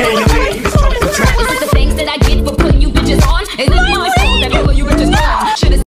Hey,